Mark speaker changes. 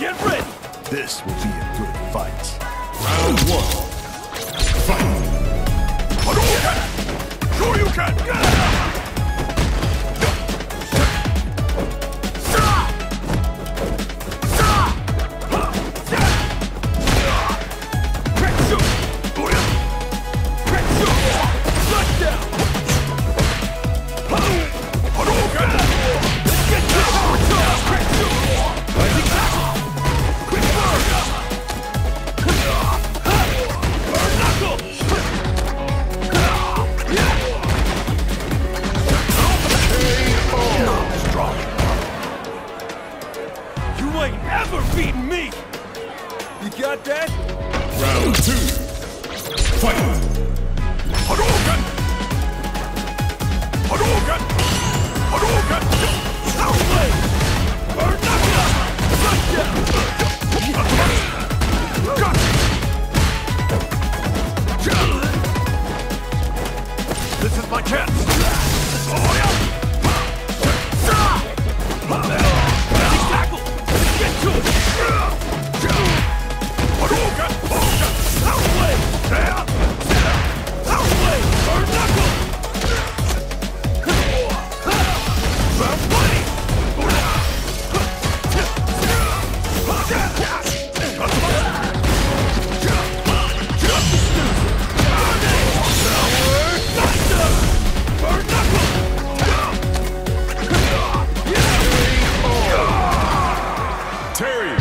Speaker 1: Get ready! This will be a good fight.
Speaker 2: Round one. Fight! Shoryuken! Sure you can!
Speaker 3: Got that?
Speaker 2: Round two. Fight! Hadouken! Hadouken! Hadouken!
Speaker 3: Outplay! Burn Knuckle! Knockdown!
Speaker 2: This is my chance! Oh, yeah!
Speaker 3: Tackle! Get to it! Terry.